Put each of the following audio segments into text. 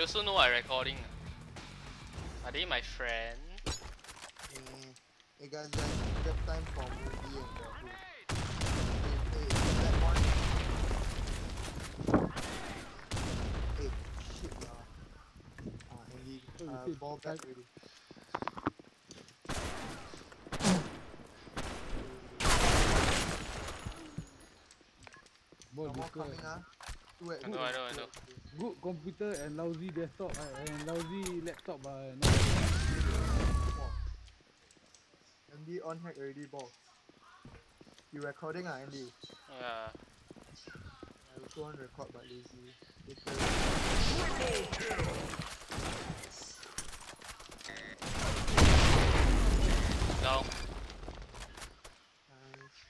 They also know I recording. Are they my friend? Hey guys, guys, we have time for movie and the who. Hey, hey, that one. Hey, shit lah. Ah, Andy, Oh, uh, ball back already. No more coming ah. Two I know, I know, I know. Good computer and lousy desktop uh, and lousy laptop. Uh, no. Wow. Andy on hack already, ball. You recording ah, Andy? Yeah. I also to record but lazy. Down. Nice.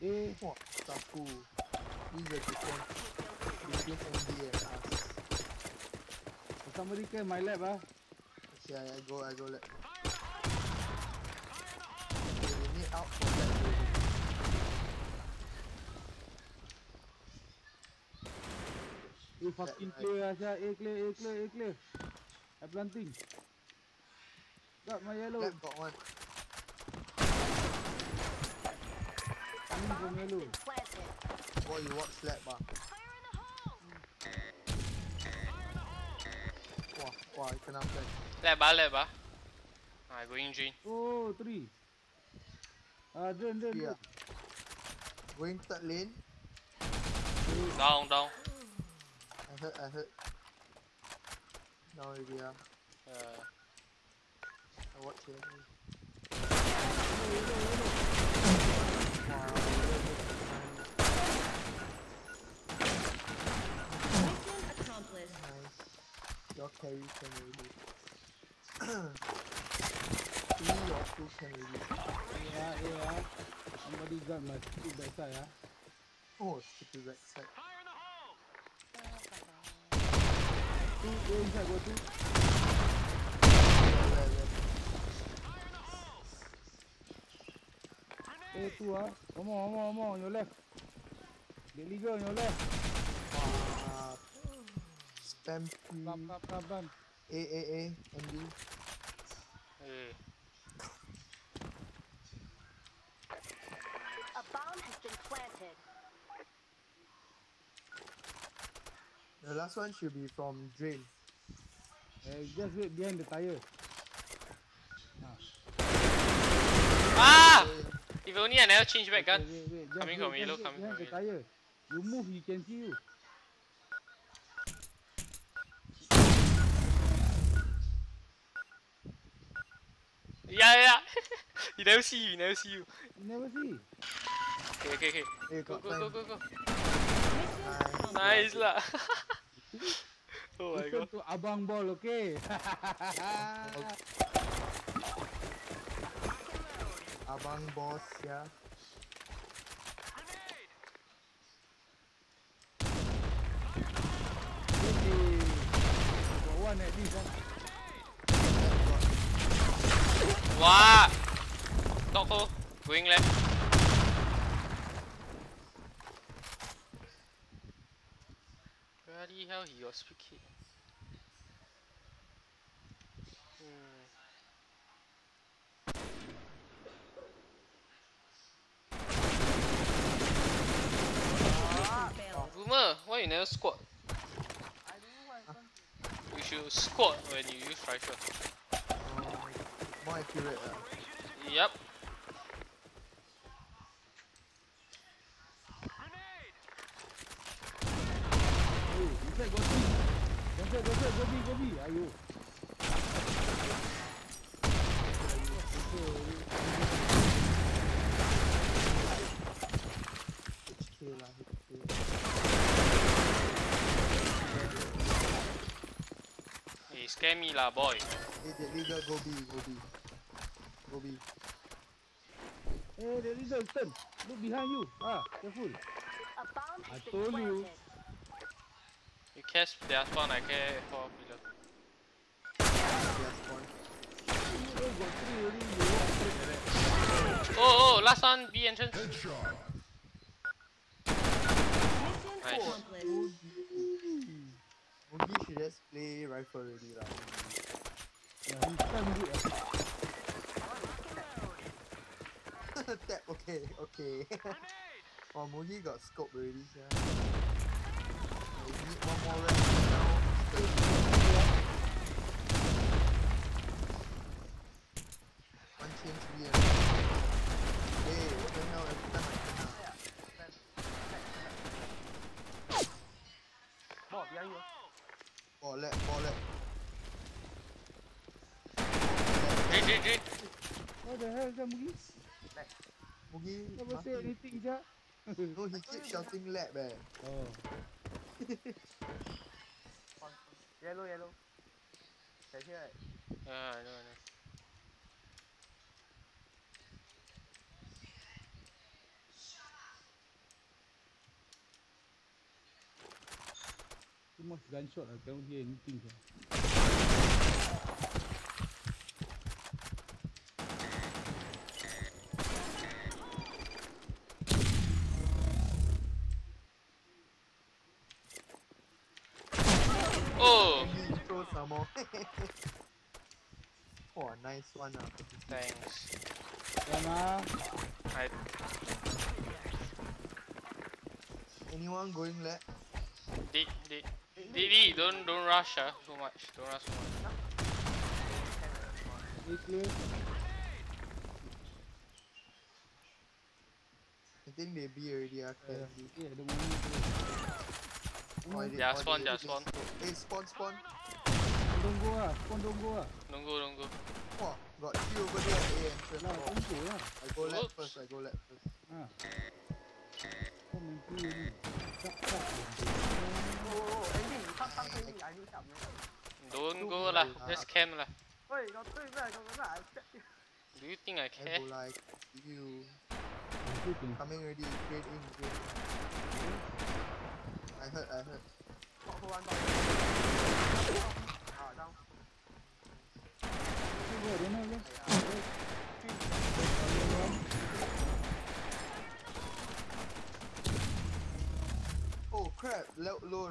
Eh, Wah, Saku. This is the between Andy and us. somebody came my lab ah. Okay, I, I go, I go let. Okay, we need out for that. Eh, fucking clear Asya. Eh, clear, eh, clear, eh, clear. I planting. Got my yellow. Left got one. Coming from yellow. Oh, you watch slap ah. Wah, I cannot play. Lab ah, lab ah. I going drain. Oh, three. Ah, drain, drain, Yeah. Going third lane. Down, down. I heard, I heard. Now already ah. Uh, I watch here. t'as eu comme élite. Hii wako kama. Yeah, yeah. Somebody got my speed better, yeah. Oh, speed is better. Fire in the hole. Two, go inside, go two. Come on, come on, come on, on your left. Get on your left. Spam Come, free. come, come, come. A, A, A, Andy. eh. A bomb has been planted. The last one should be from Drain. Eh, just wait behind the tire. Ah! Drain. If only I never change back gun. Wait, wait, wait. Coming wait, from yellow, coming from the tire. You move, he can see you. Yeah, yeah, yeah. he never see you, he never see you. You never see. Okay, okay, okay. Hey, Go, got go, time. go, go, go. Nice. Nice lah. oh my Listen god. to Abang Ball, okay? Abang boss, yeah. okay. Got one at least. Ah. Wow. Top hole. Bloody hell, he got speak. Hmm. Failed. Boomer, why you never squat? You should squat when you use rifle. might be it then. Yep. Ayo, you play go B. Go play, go play, go B, go B. Ayo. Schemi là boy. Vedi, vedi, go B, go B. Go B. Hey, there is a turn. Look behind you. Ah, careful. A bomb has I been told you. You catch their spawn, I care for below. Last one. Oh, got three. You walk straight like that. Oh, oh, last one, B entrance. Mission Nice. accomplished. Mugi should just play rifle already lah. Yeah, he stun good ah. Tap, okay, okay. oh, Mugi got scope already, yeah. We need one more round now. dalam bugis? Lag. Bugis. Kenapa saya editing je? No, he keep shouting lag man. Eh. Oh. yellow, yellow. Saya right? Ah, uh, no, no. Too much gunshot, I can't hear anything. Here. Oh! Throw some more. oh, nice one ah. Thanks. Yana. I Anyone going lap? did did Didi, don't don't rush ah so much. Don't rush so much. A. I think they be already ah. Yeah, yeah, the moment. Oh, ya, spawn je, spawn. Eh, spawn, spawn. Tunggu lah, spawn tunggu lah. Tunggu, tunggu. Wah, got Q over there at A entrance. Nah, tunggu lah. I go left first, I go left first. Ha. Oh, main play ni. Tak, tak. Oh, oh, oh. Hey, ni, tak, tak. I need help, man. Don't go lah, lah, just camp lah. Wait, hey, got three back, got three back. Do you think I care? I go like you. Coming already, straight in, straight in.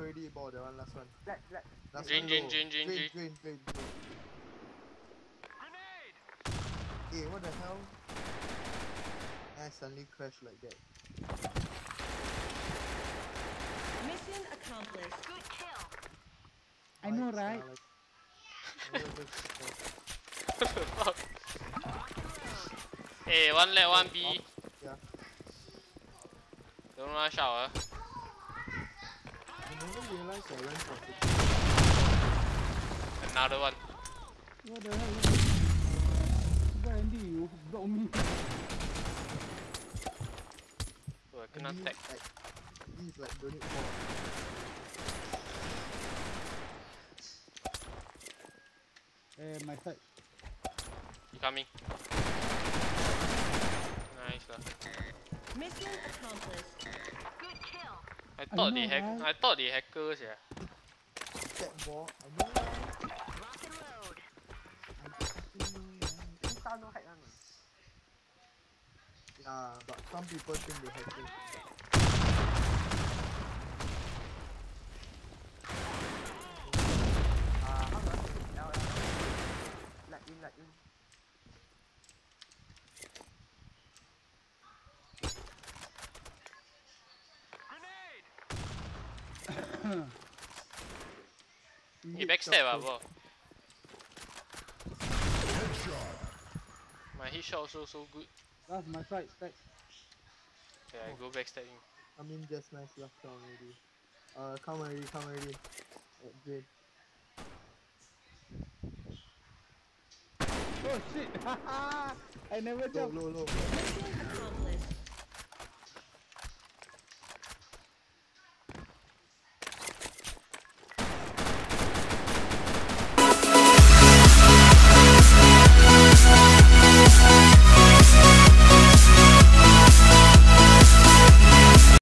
Already, ball, that one, last one. Black, black. Last Drain, one drain, low. drain, drain, drain, drain. drain, drain, drain. Hey, what the hell? I suddenly crashed like that. Mission accomplished. Good kill. I know right. like- I hey, one left, one B. Yeah. Don't rush out ah. I never realized I went for six. Another one. What the hell? Why Andy you block me? Oh, I kena And tag. he, like, he's like donate more. Eh, my side. You coming? Nice lah. Mission accomplished. Good kill. I thought know, they hack. right? I thought they hackers yeah. That ball, I know. Rock and load. I fucking know. This no hack one. Yeah, but some people think they have He backstab ah bro. My hit shot also so good. Last my side, side. Yeah, I go backstab him. I mean, just nice last round already. Uh, come already, come already. At drain. Oh shit! I never Low, jump. low, low. Mission accomplished.